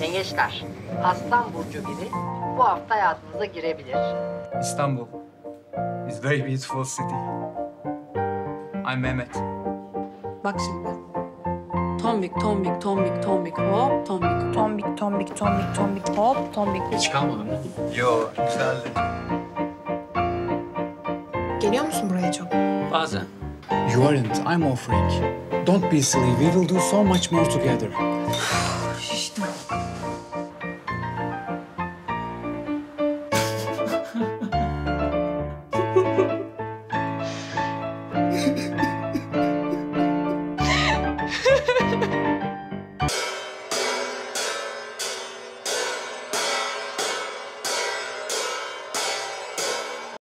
Yengeçler, Aslan Burcu biri bu hafta hayatınıza girebilir. Istanbul is very beautiful city. I'm Mehmet. Bak şimdi. Tombik, tombik, tombik, tombik, hop, tombik. Tombik, tombik, tombik, tombik, hop, tombik. Hiç kalmadı mı? Yo, güzeldi. Geliyor musun buraya çok? Bazen. You aren't. I'm offering. Don't be silly. We will do so much more together. Ha.